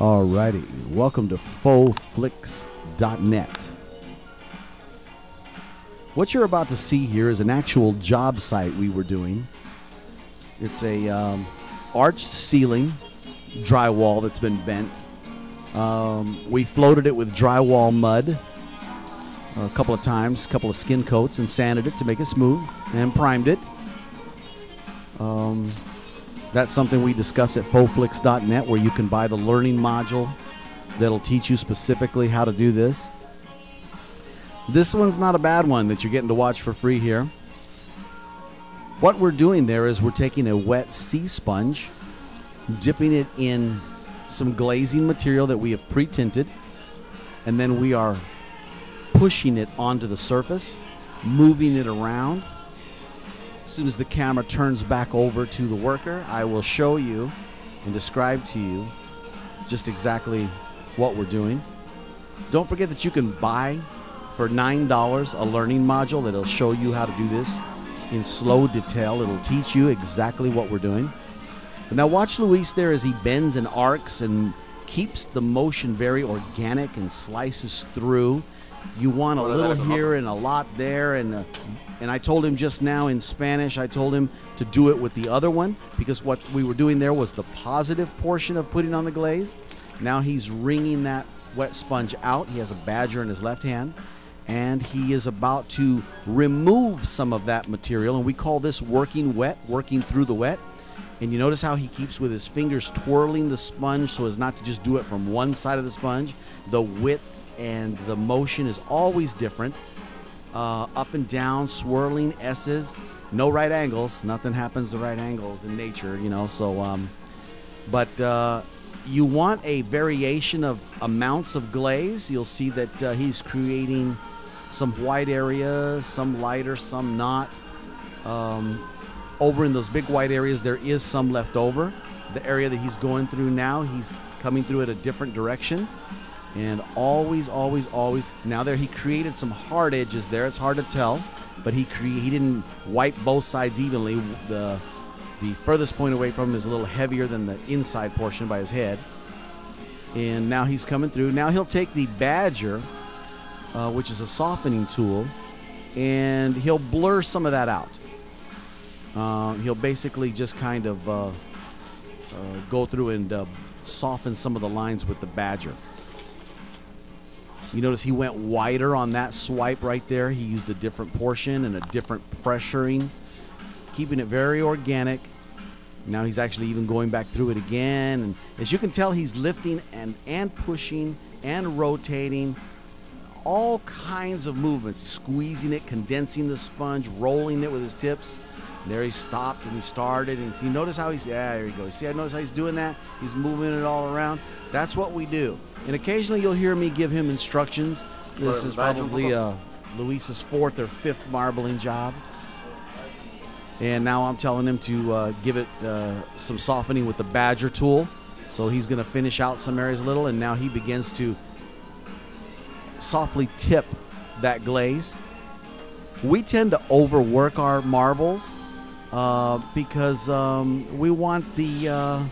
Alrighty, welcome to FauxFlix.net. What you're about to see here is an actual job site we were doing. It's a um, arched ceiling drywall that's been bent. Um, we floated it with drywall mud a couple of times, a couple of skin coats, and sanded it to make it smooth, and primed it. Um, that's something we discuss at FauxFlix.net, where you can buy the learning module that'll teach you specifically how to do this. This one's not a bad one that you're getting to watch for free here. What we're doing there is we're taking a wet sea sponge, dipping it in some glazing material that we have pre tinted, and then we are pushing it onto the surface, moving it around. As soon as the camera turns back over to the worker, I will show you and describe to you just exactly what we're doing. Don't forget that you can buy for $9 a learning module that'll show you how to do this in slow detail. It'll teach you exactly what we're doing. But now watch Luis there as he bends and arcs and keeps the motion very organic and slices through. You want a little here and a lot there, and uh, and I told him just now in Spanish. I told him to do it with the other one because what we were doing there was the positive portion of putting on the glaze. Now he's wringing that wet sponge out. He has a badger in his left hand, and he is about to remove some of that material. And we call this working wet, working through the wet. And you notice how he keeps with his fingers twirling the sponge so as not to just do it from one side of the sponge. The width and the motion is always different. Uh, up and down, swirling S's, no right angles. Nothing happens to right angles in nature, you know. So, um, but uh, you want a variation of amounts of glaze. You'll see that uh, he's creating some white areas, some lighter, some not. Um, over in those big white areas, there is some left over. The area that he's going through now, he's coming through at a different direction. And always, always, always. Now there, he created some hard edges there. It's hard to tell, but he cre- he didn't wipe both sides evenly. The the furthest point away from him is a little heavier than the inside portion by his head. And now he's coming through. Now he'll take the Badger, uh, which is a softening tool, and he'll blur some of that out. Uh, he'll basically just kind of uh, uh, go through and uh, soften some of the lines with the Badger. You notice he went wider on that swipe right there. He used a different portion and a different pressuring, keeping it very organic. Now he's actually even going back through it again. And as you can tell, he's lifting and, and pushing and rotating all kinds of movements, squeezing it, condensing the sponge, rolling it with his tips. There he stopped and he started. And you notice how he's, yeah, there he goes. See, I notice how he's doing that? He's moving it all around. That's what we do. And occasionally you'll hear me give him instructions. This is probably uh, Luis's fourth or fifth marbling job. And now I'm telling him to uh, give it uh, some softening with the Badger tool. So he's going to finish out some areas a little, and now he begins to softly tip that glaze. We tend to overwork our marbles uh, because um, we want the uh,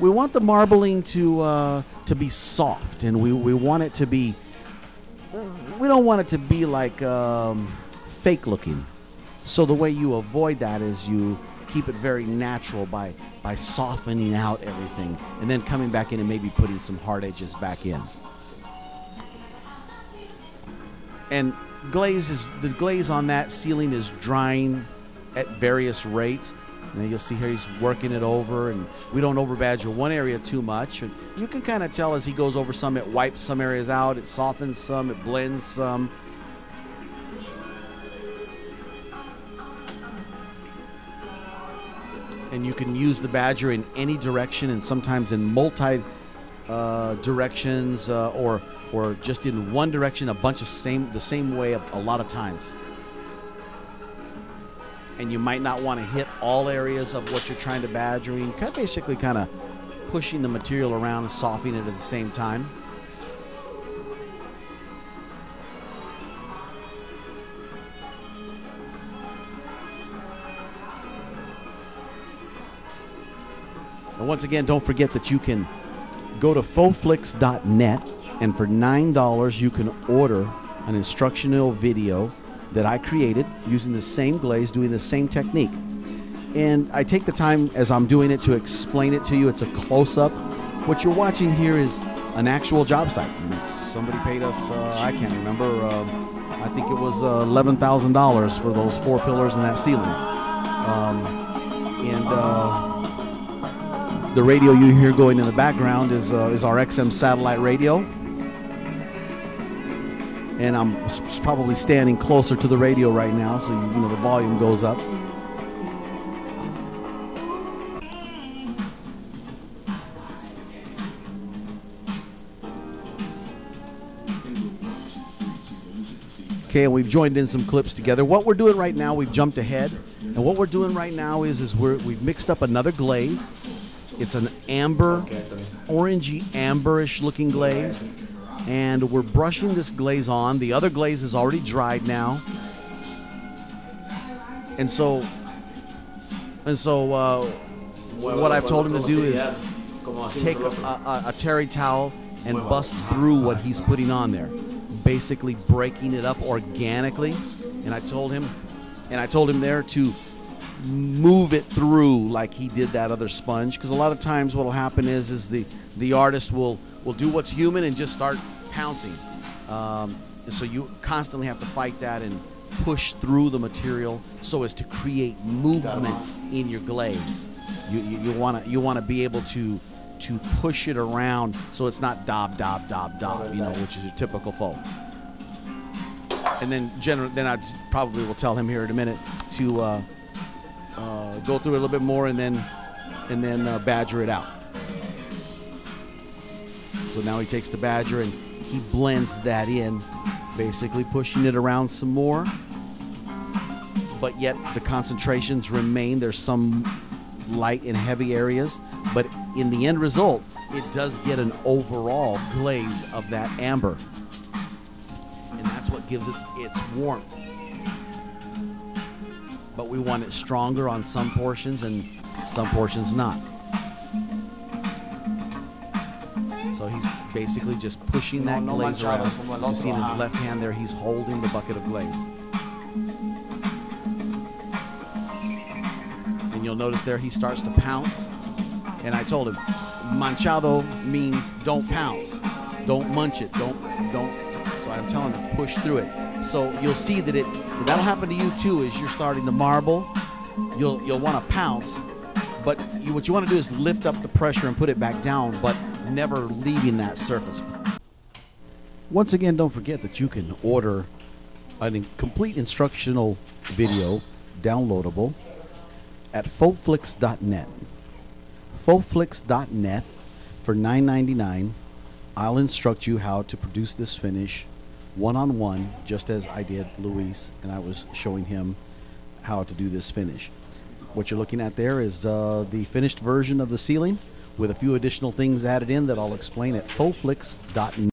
we want the marbling to uh, to be soft, and we, we want it to be. We don't want it to be like um, fake looking. So the way you avoid that is you keep it very natural by by softening out everything, and then coming back in and maybe putting some hard edges back in. And glaze is the glaze on that ceiling is drying at various rates. And you'll see here he's working it over, and we don't over badger one area too much. And you can kind of tell as he goes over some, it wipes some areas out, it softens some, it blends some. And you can use the badger in any direction, and sometimes in multi uh, directions, uh, or or just in one direction, a bunch of same the same way a, a lot of times and you might not want to hit all areas of what you're trying to badgering. Kind of basically kind of pushing the material around and softening it at the same time. And once again, don't forget that you can Go to FauxFlix.net, and for $9, you can order an instructional video that I created using the same glaze, doing the same technique. And I take the time as I'm doing it to explain it to you. It's a close up. What you're watching here is an actual job site. Somebody paid us, uh, I can't remember, uh, I think it was uh, $11,000 for those four pillars and that ceiling. Um, and uh, the radio you hear going in the background is, uh, is our XM satellite radio. And I'm probably standing closer to the radio right now, so you know the volume goes up. Okay, and we've joined in some clips together. What we're doing right now, we've jumped ahead, and what we're doing right now is is we're we've mixed up another glaze. It's an amber, orangey amberish looking glaze, and we're brushing this glaze on. The other glaze is already dried now, and so and so uh, what I've told him to do is take a, a, a terry towel and bust through what he's putting on there, basically breaking it up organically. And I told him, and I told him there to move it through like he did that other sponge, because a lot of times what'll happen is is the the artist will will do what's human and just start pouncing. Um, and so you constantly have to fight that and push through the material so as to create movement in your glaze. You you want to you want to be able to to push it around so it's not dob dob dob dob, you know, which is your typical foam. And then general, then I probably will tell him here in a minute to uh, uh, go through it a little bit more and then and then uh, badger it out. So now he takes the badger and he blends that in, basically pushing it around some more. But yet the concentrations remain. There's some light and heavy areas, but in the end result, it does get an overall glaze of that amber. And that's what gives it its warmth. But we want it stronger on some portions and some portions not. So he's basically just pushing that glaze around. You see in his left hand there, he's holding the bucket of glaze. And you'll notice there he starts to pounce. And I told him, manchado means don't pounce, don't munch it, don't don't. So I'm telling him push through it. So you'll see that it that'll happen to you too. As you're starting to marble, you'll you'll want to pounce, but you, what you want to do is lift up the pressure and put it back down, but never leaving that surface. Once again, don't forget that you can order a complete instructional video downloadable at FauxFlix.net. FauxFlix.net for $9.99. I'll instruct you how to produce this finish one on one, just as I did Luis, and I was showing him how to do this finish. What you're looking at there is uh, the finished version of the ceiling with a few additional things added in that I'll explain at FauxFlix.net.